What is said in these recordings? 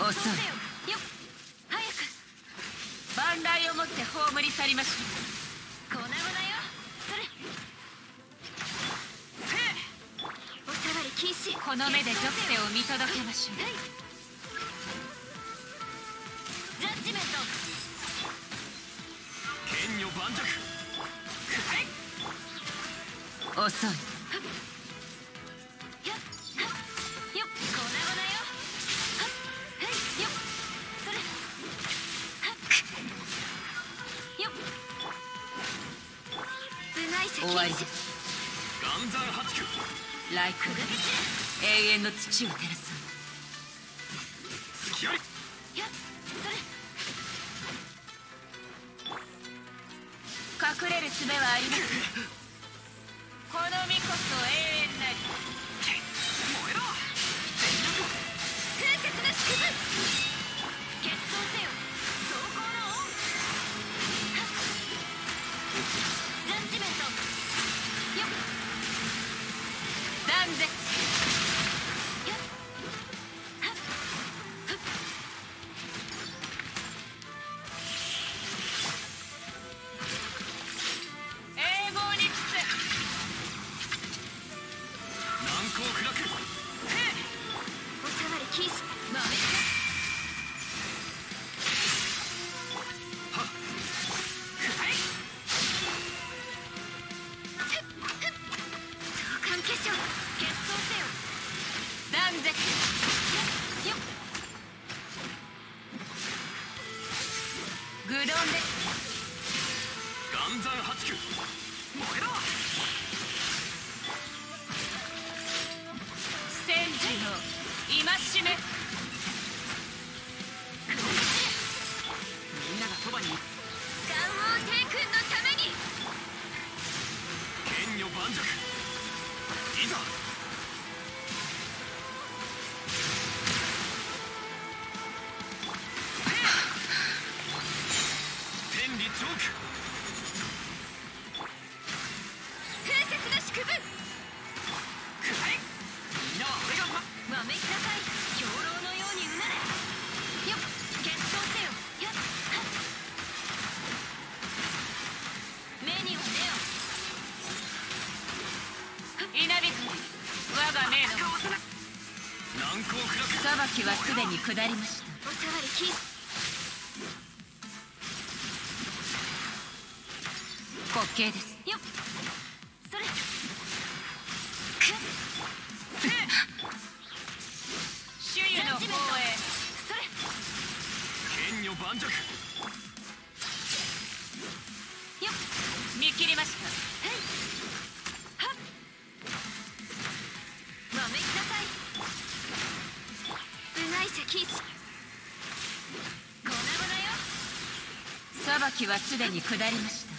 遅い早く万来を持って葬り去りましょう粉々よそれおり禁止この目で女性を見届けましょうジャッジメント剣女盤石遅い。わりで。す岩山八九ライク永遠の土を照らす。でに下りましたおさわり禁滑です。よそれくっ。周囲の方へ。それ。剣女盤石。よっ。見切りました。はすでに下りました。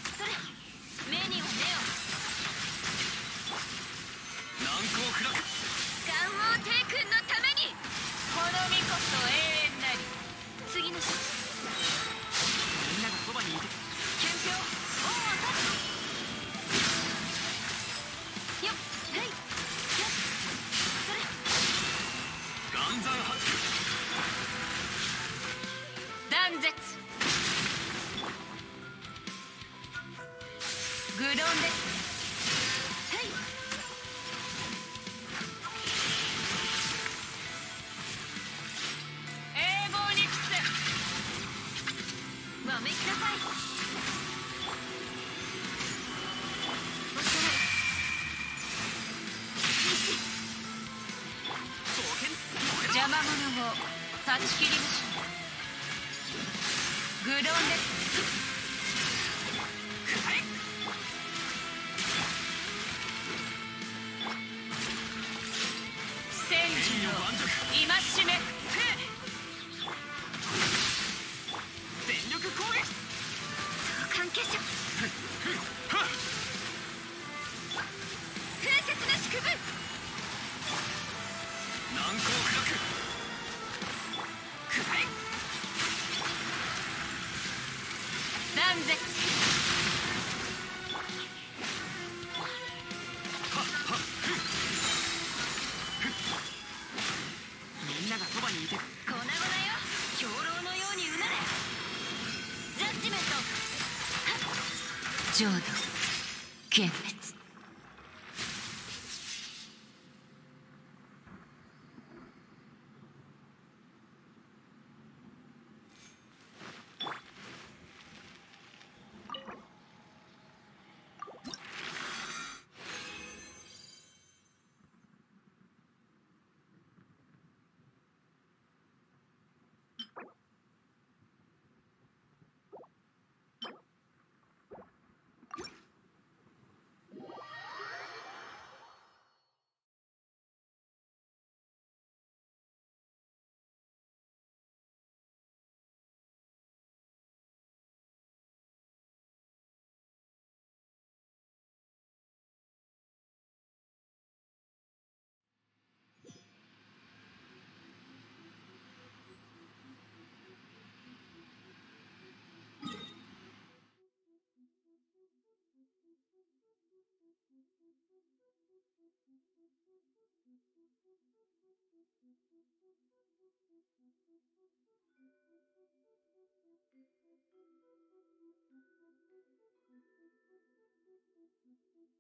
Thank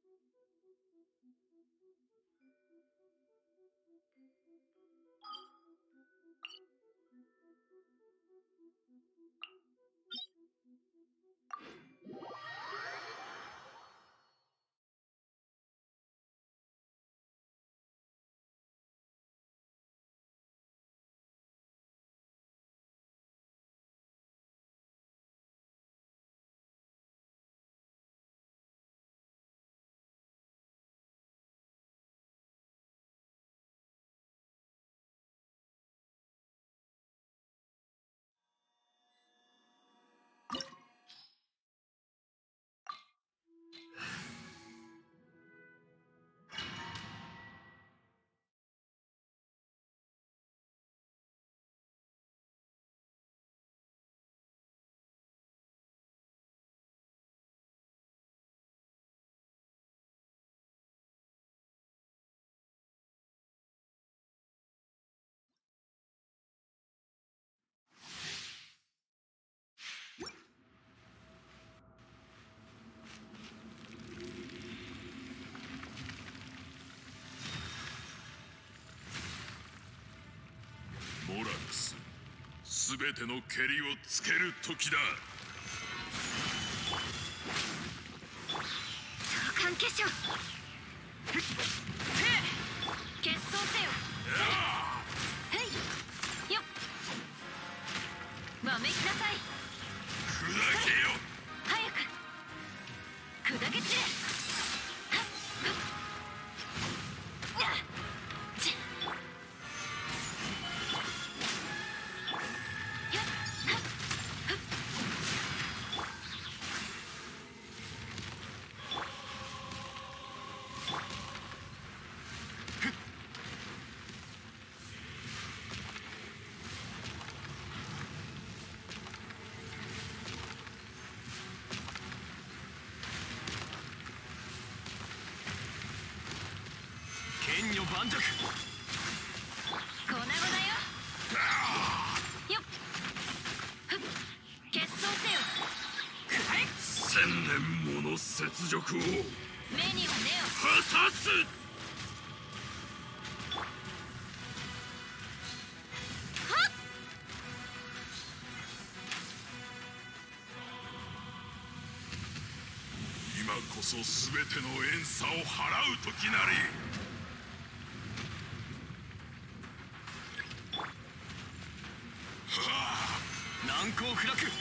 you. すべての蹴りをつける時だ。召喚せよ。へいよっ。わめきなさい。砕けよ。早く。砕け散れ辱を目には目を果たす今こそ全ての怨嗟を払う時なり。難攻不落。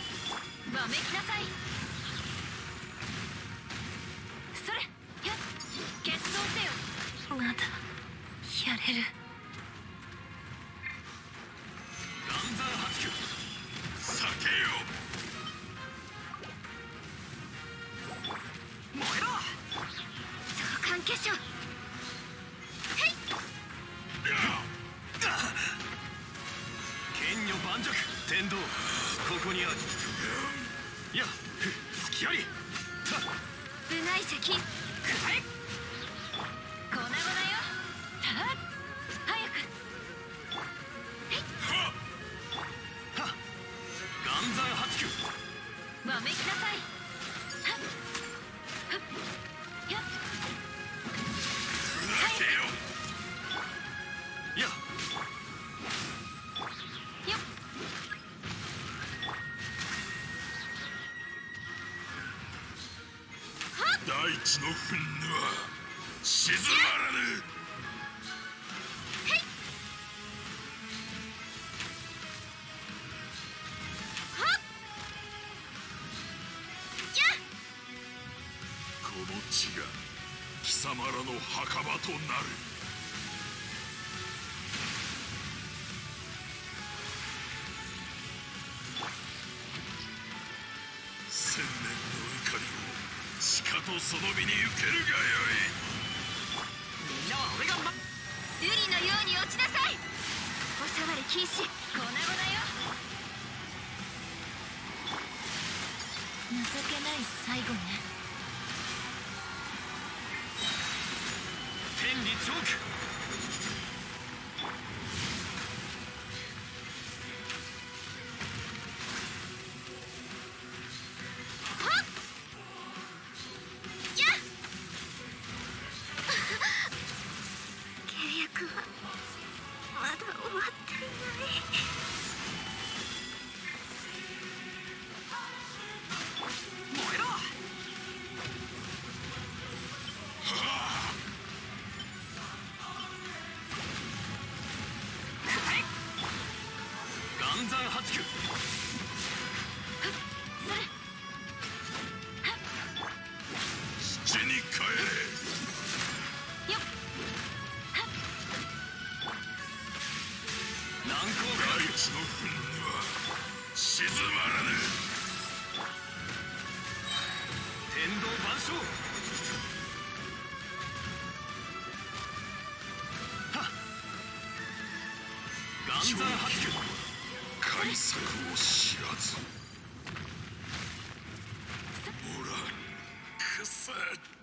なる。千年の怒りを。しかとその身に受けるがよいみんなは俺がま瑠璃のように落ちなさい。おさわり禁止。く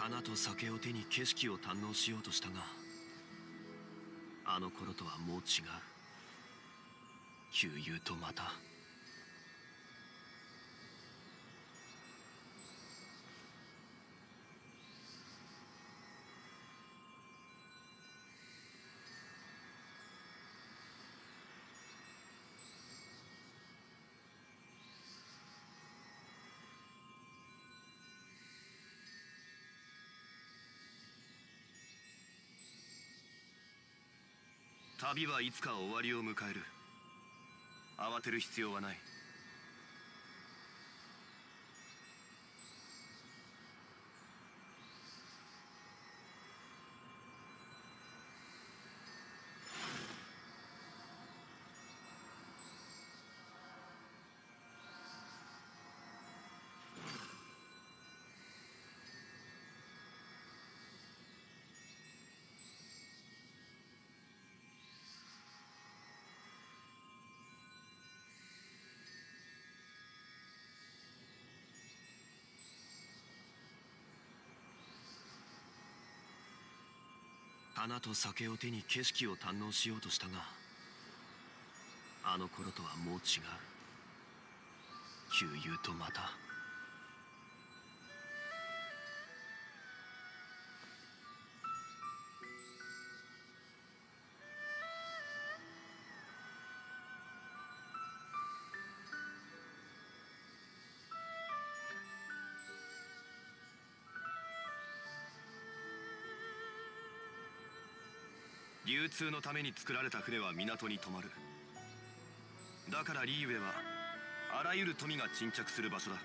花と酒を手に景色を堪能しようとしたがあの頃とはもう違う。旧友とまた。旅はいつか終わりを迎える。慌てる必要はない。花と酒を手に景色を堪能しようとしたがあの頃とはもう違う。旧友とまた。通のために作られた船は港に泊まる。だからリーウェはあらゆる富が沈着する場所だ。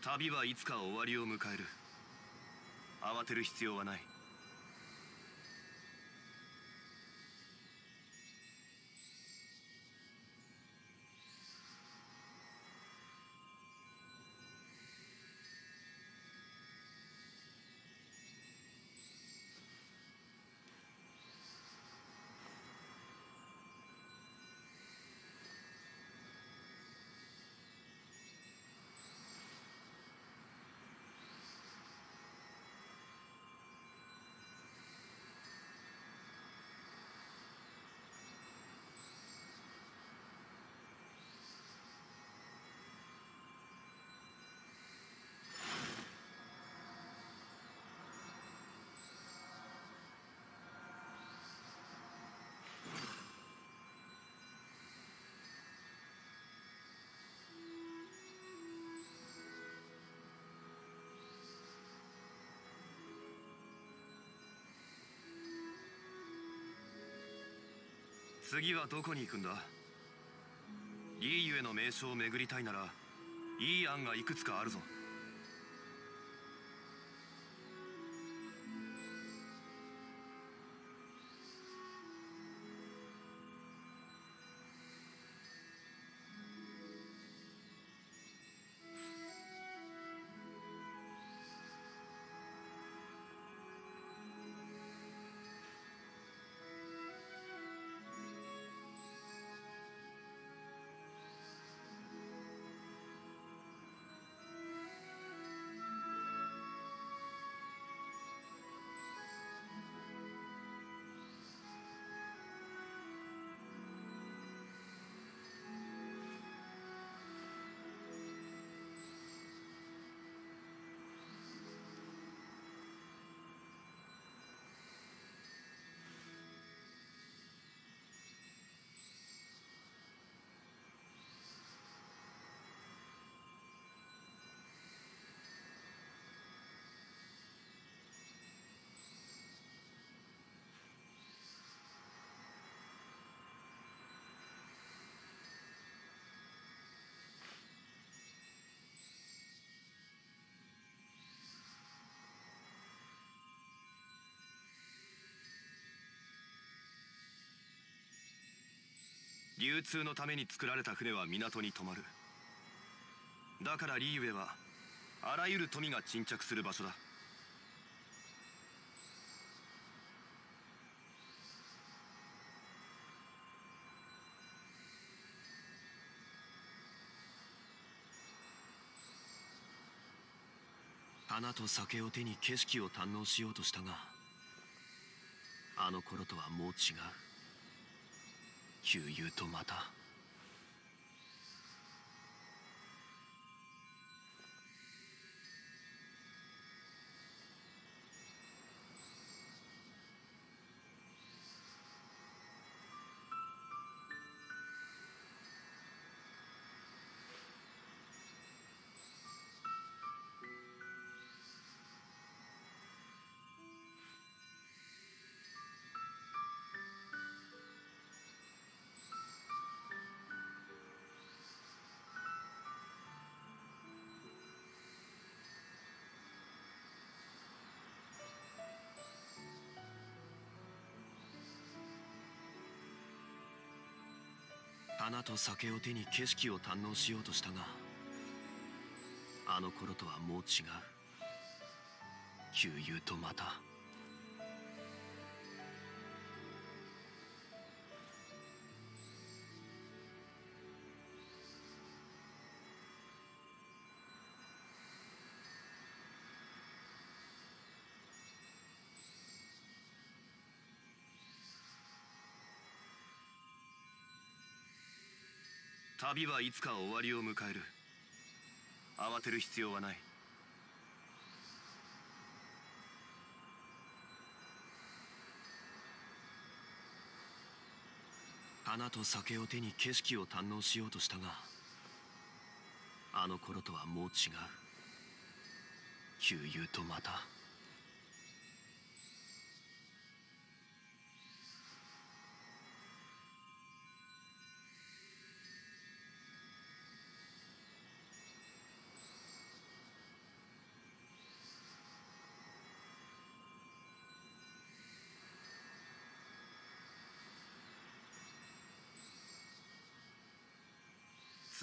旅はいつか終わりを迎える。慌てる必要はない。次はどこに行くんだ？リーユへの名所を巡りたいならいい案がいくつかあるぞ。流通のために作られた船は港に止まる。だからリーウェはあらゆる富が沈着する場所だ。花と酒を手に景色を堪能しようとしたがあの頃とはもう違う。悠々とまた。花と酒を手に景色を堪能しようとしたがあの頃とはもう違う。旧友とまた。旅はいつか終わりを迎える。慌てる必要はない。花と酒を手に景色を堪能しようとしたがあの頃とはもう違う。旧友とまた。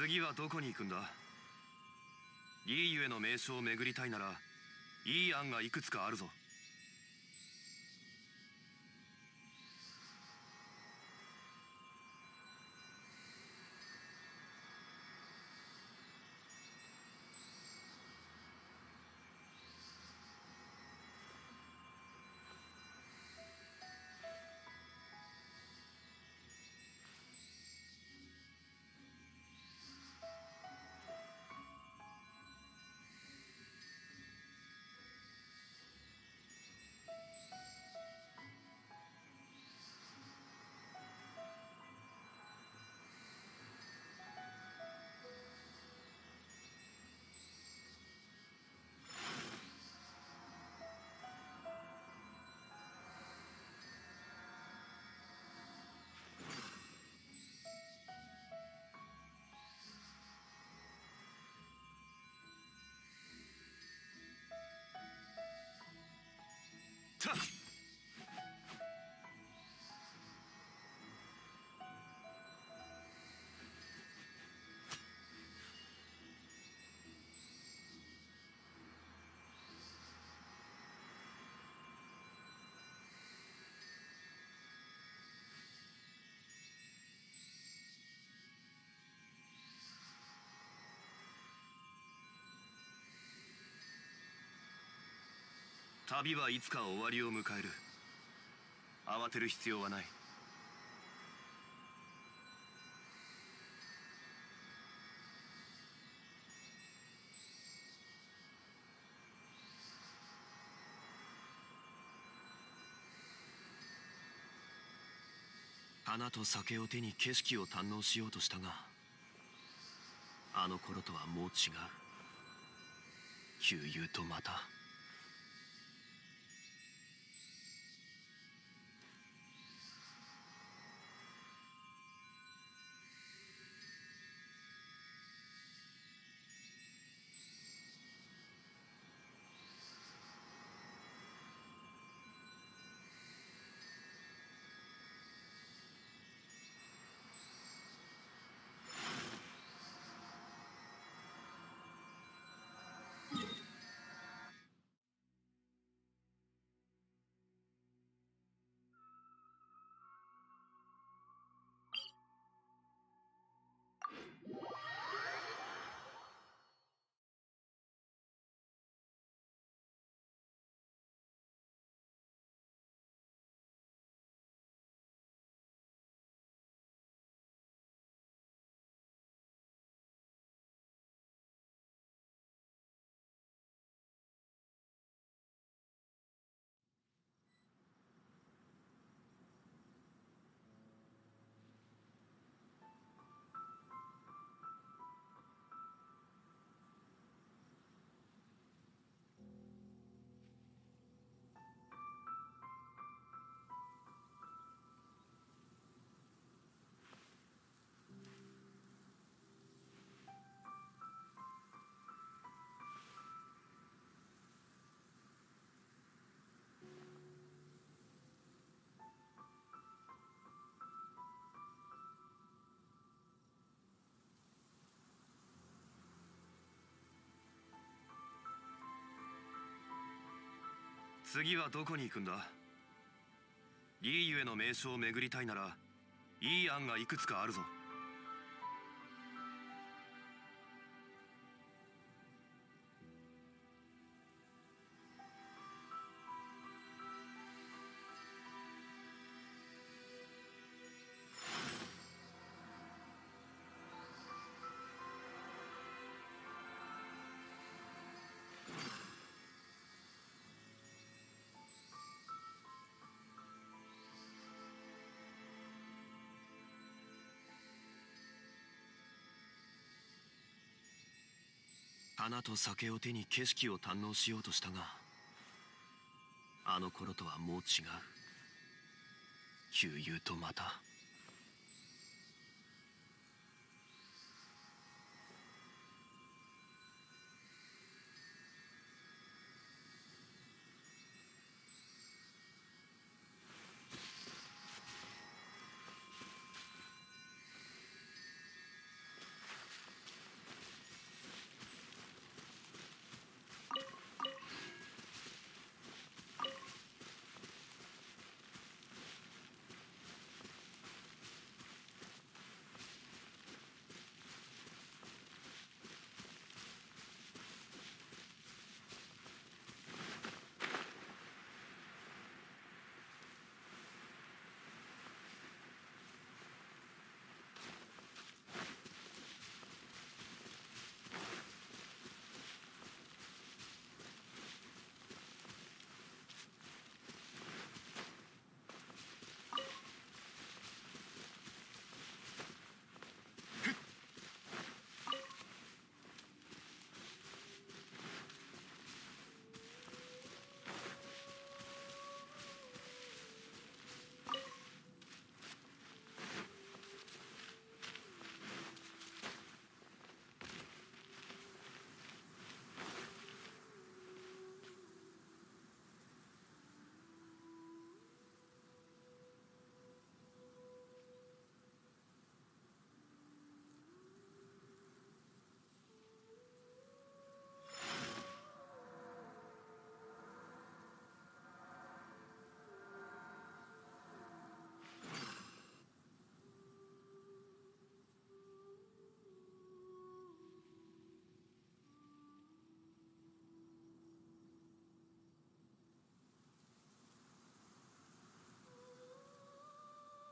次はどこに行くんだ？リーユへの名所を巡りたいならいい案がいくつかあるぞ。旅はいつか終わりを迎える。慌てる必要はない。花と酒を手に景色を堪能しようとしたがあの頃とはもう違う。旧友とまた。次はどこに行くんだ？リーユへの名称を巡りたいならいい案がいくつかあるぞ。花と酒を手に景色を堪能しようとしたがあの頃とはもう違う。旧友とまた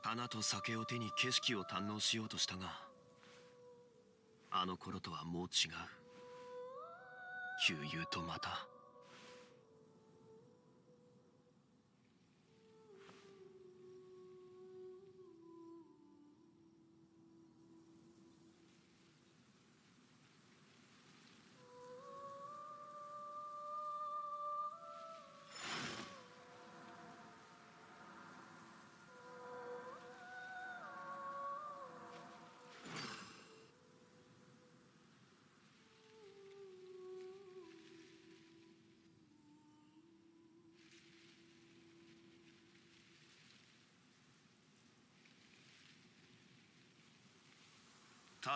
花と酒を手に景色を堪能しようとしたがあの頃とはもう違う。旧友とまた。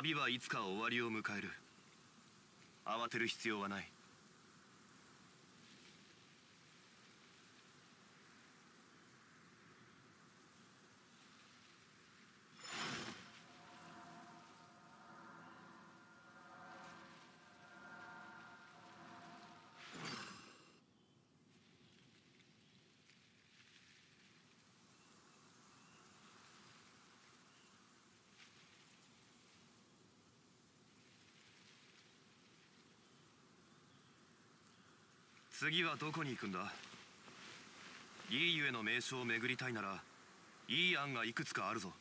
旅はいつか終わりを迎える。慌てる必要はない。次はどこに行くんだ？リーゆえの名所を巡りたいならいい案がいくつかあるぞ。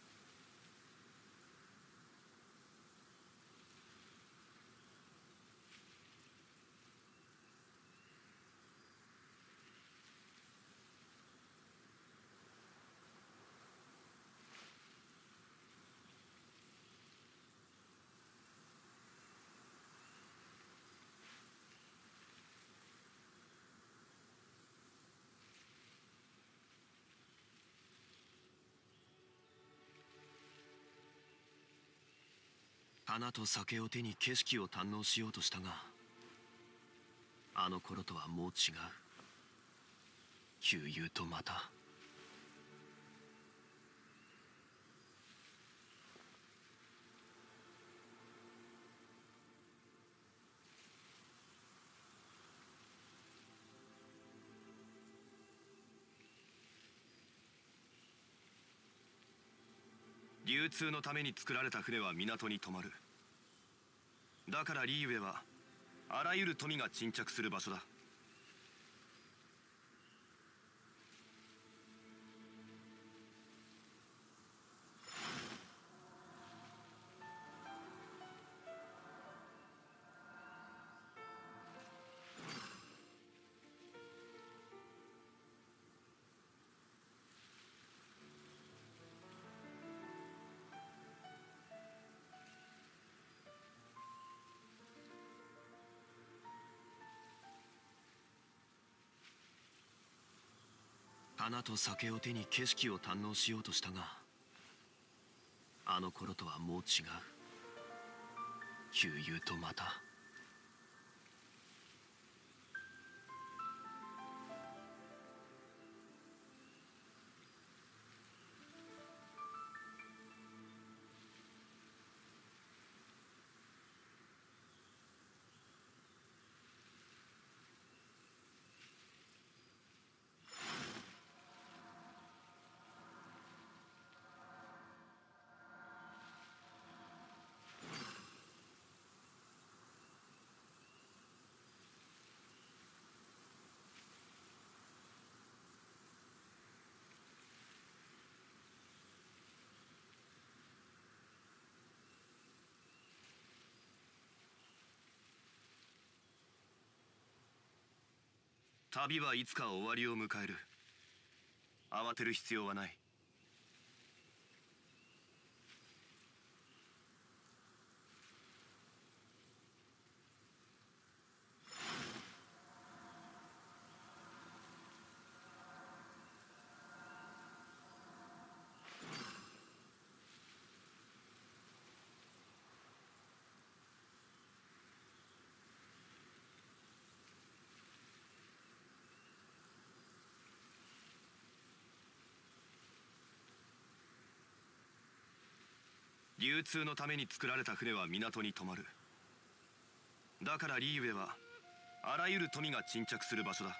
花と酒を手に景色を堪能しようとしたがあの頃とはもう違う。旧友とまた。流通のために作られた船は港に止まる。だからリーウェはあらゆる富が沈着する場所だ。花と酒を手に景色を堪能しようとしたがあの頃とはもう違う。悠々とまた。旅はいつか終わりを迎える。慌てる必要はない。流通のために作られた船は港に泊まる。だからリーウェはあらゆる富が沈着する場所だ。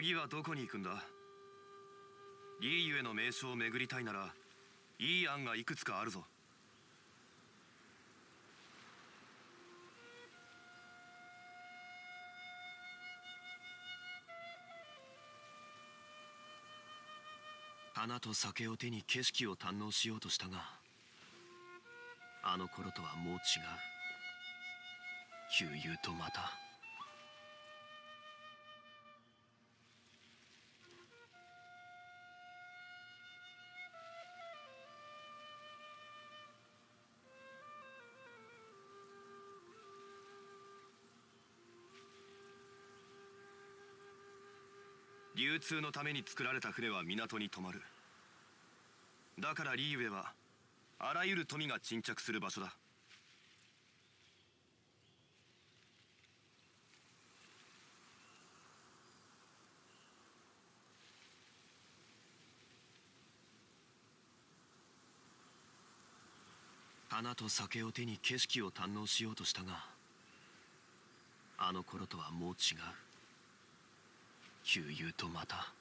次はどこに行くんだ？リーユへの名所を巡りたいならいい案がいくつかあるぞ。花と酒を手に景色を堪能しようとしたがあの頃とはもう違う。旧友とまた。流通のために作られた船は港に止まる。だからリーウェはあらゆる富が沈着する場所だ。花と酒を手に景色を堪能しようとしたがあの頃とはもう違う。旧友とまた。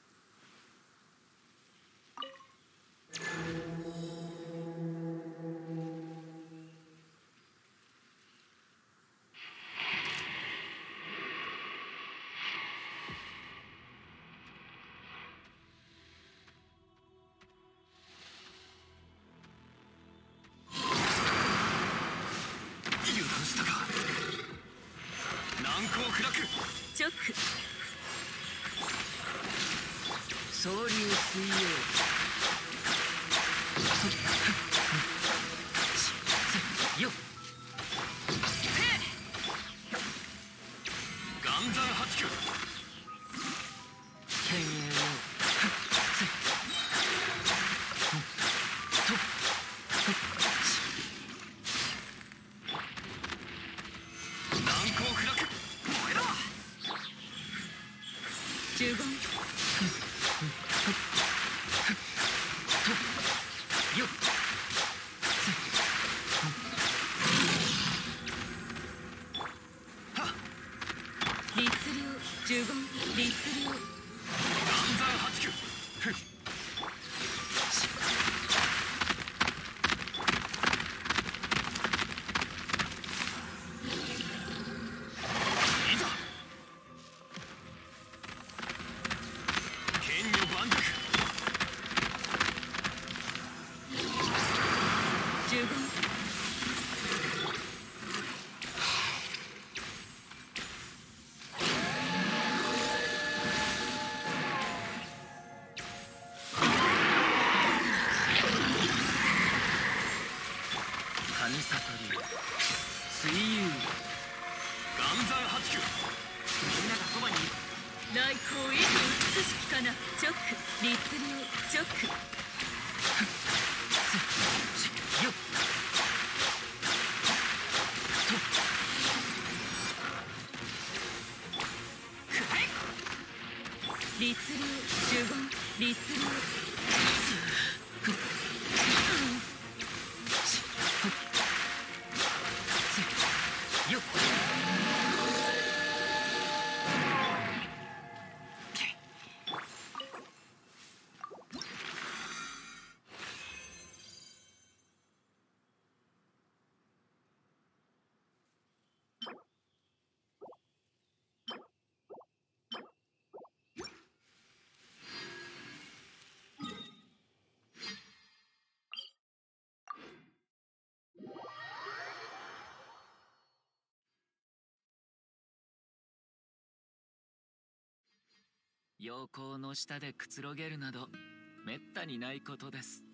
陽光の下でくつろげるなどめったにないことです。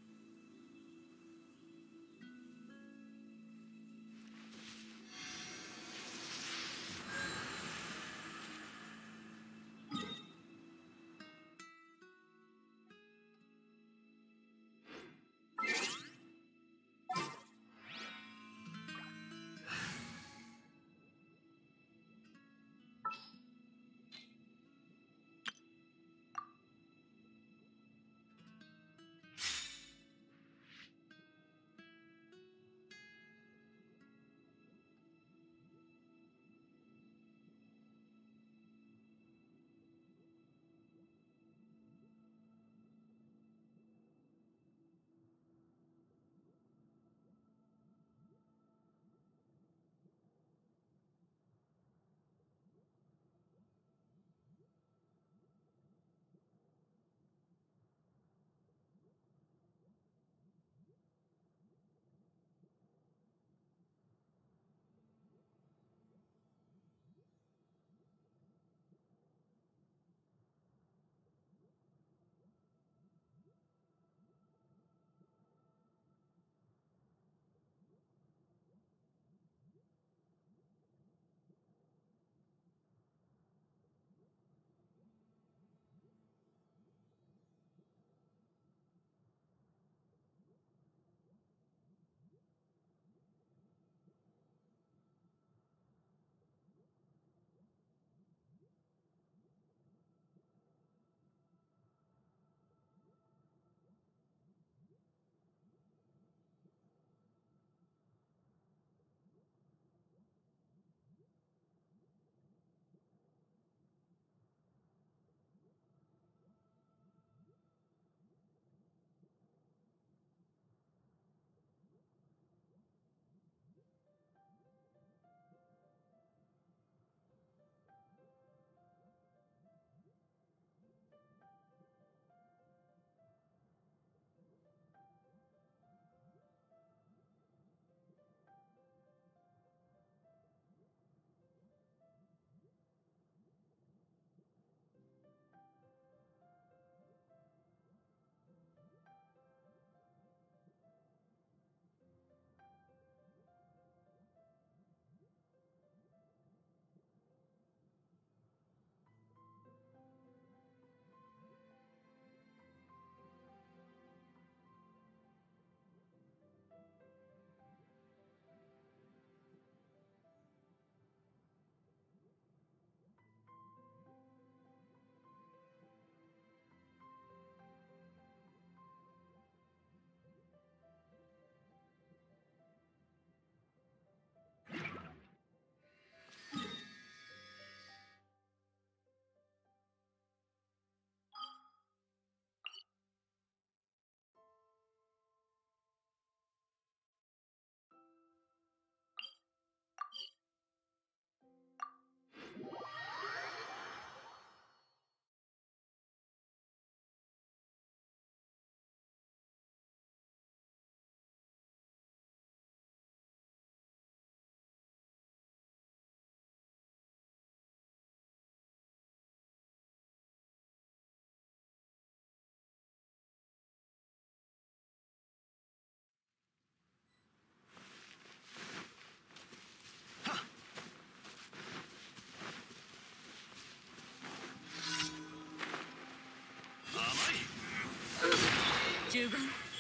十五律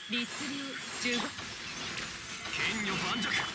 令十五。剣力盤石。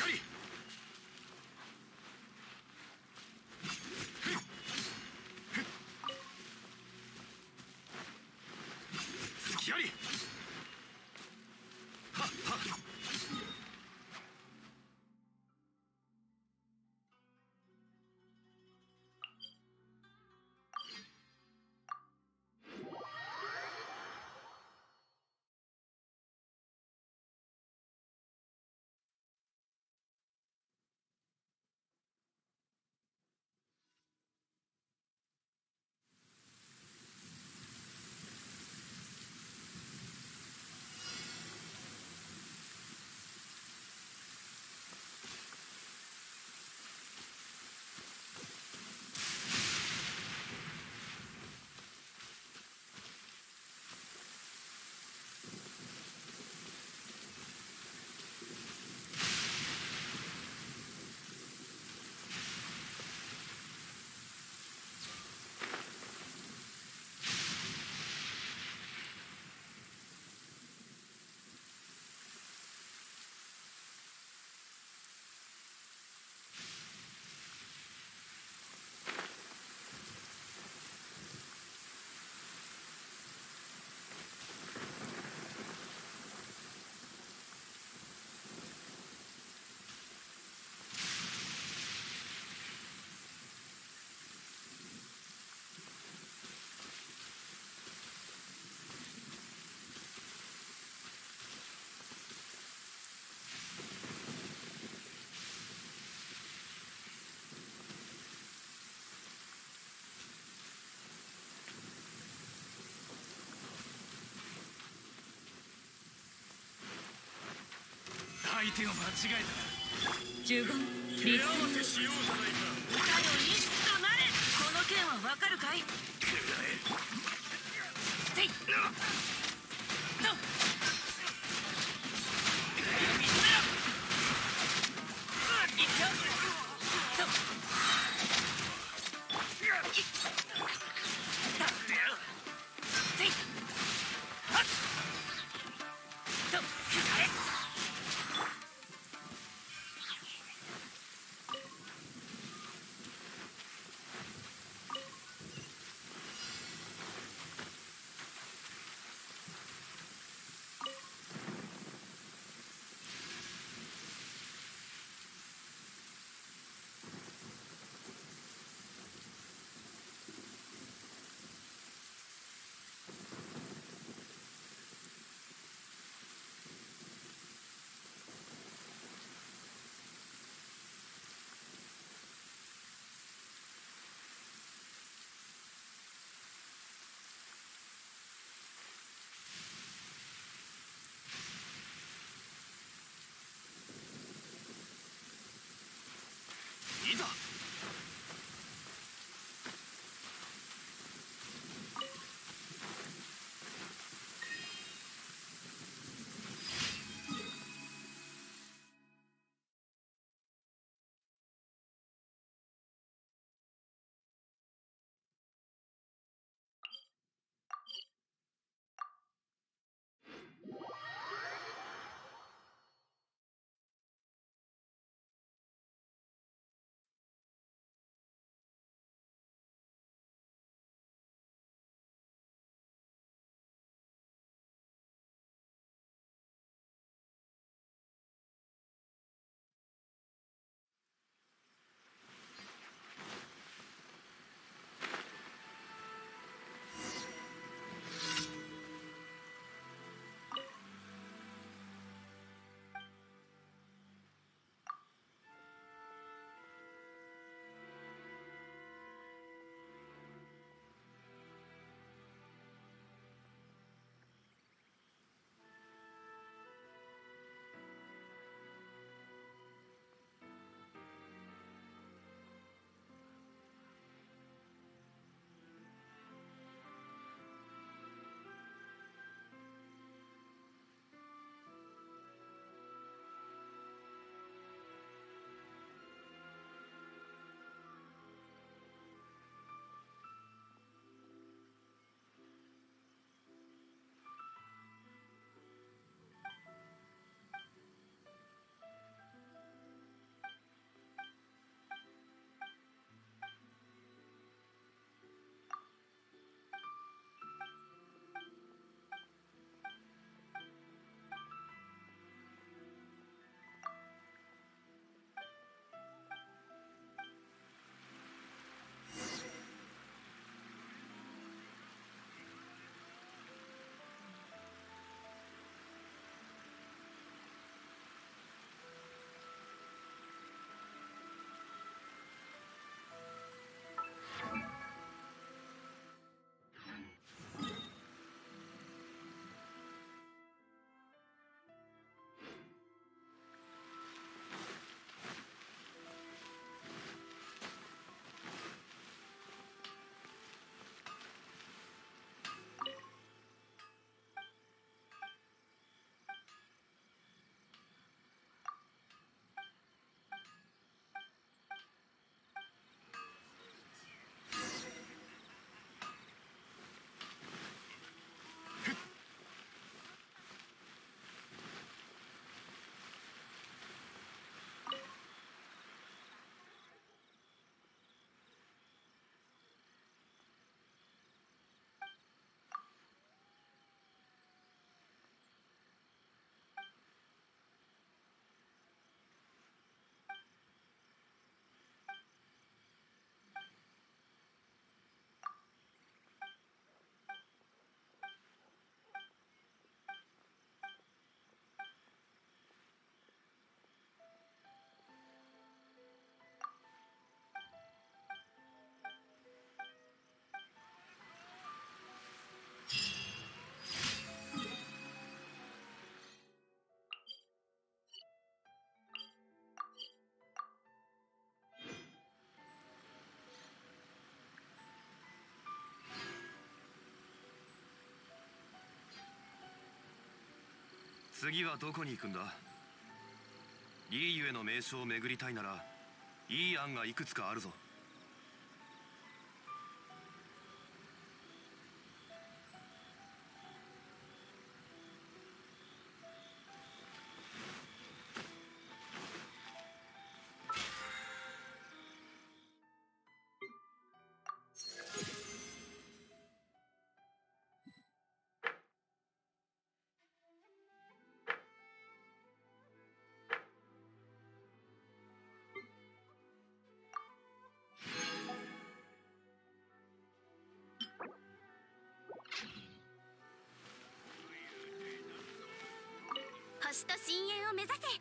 より相手を間違えたな。呪言手合わせしようじゃないかかよにとなれ。この件はわかるかい？ていっ次はどこに行くんだ？リーユへの名所を巡りたいならいい案がいくつかあるぞ。星と深淵を目指せ。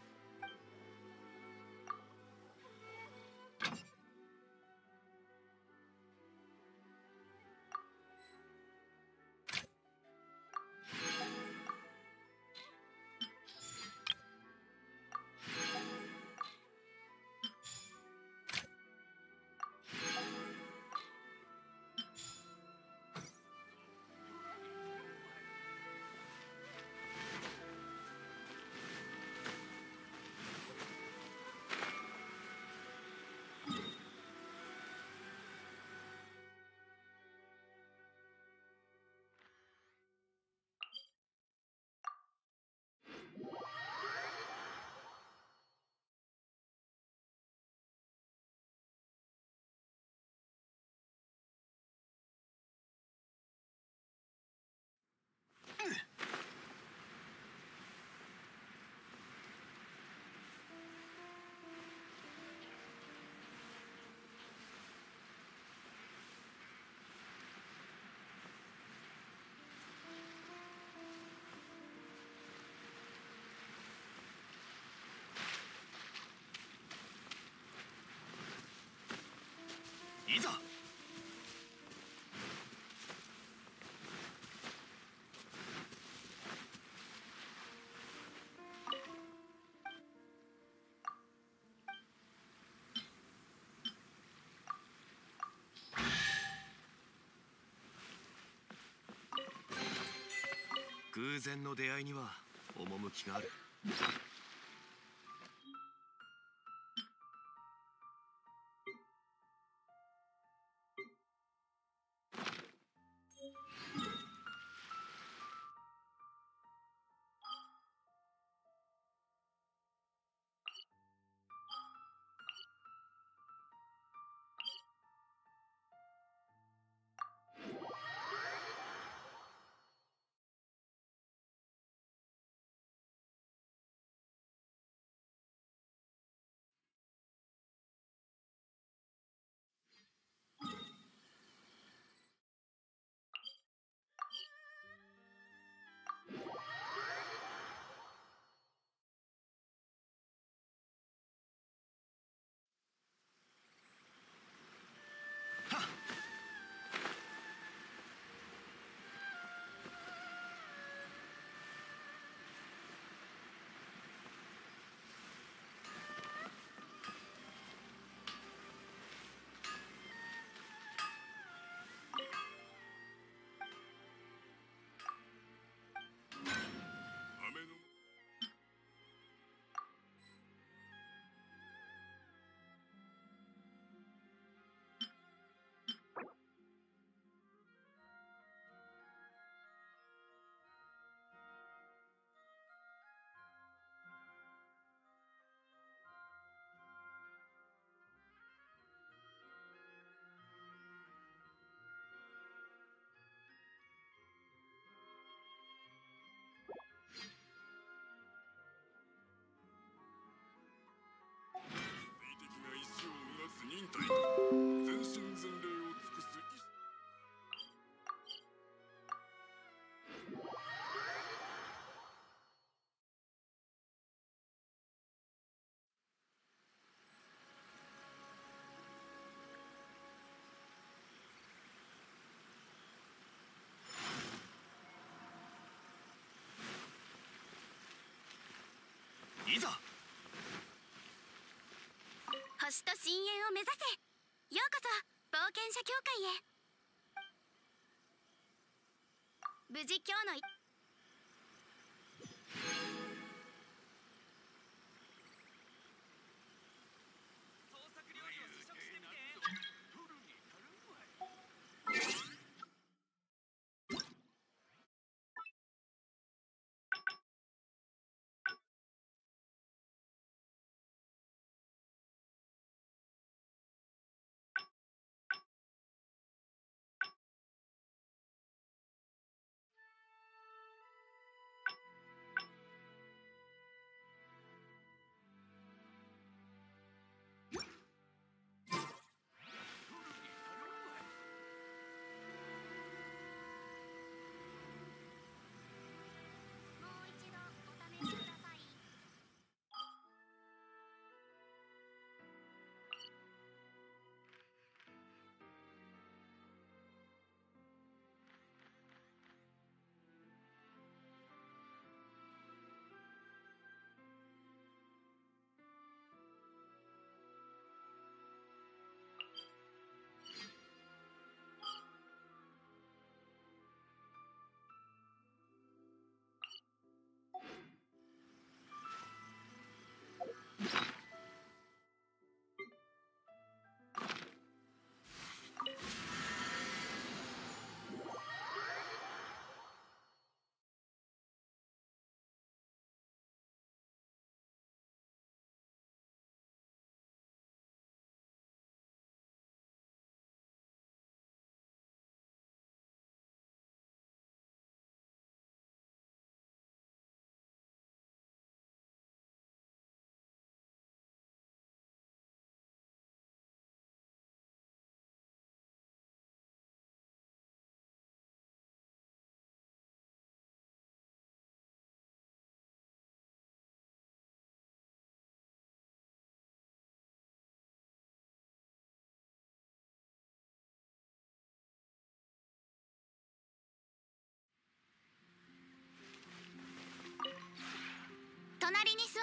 いざ。偶然の出会いには趣がある。忍耐と全身全霊を尽くす意志いざ星と深淵を目指せ。ようこそ冒険者協会へ。無事今日の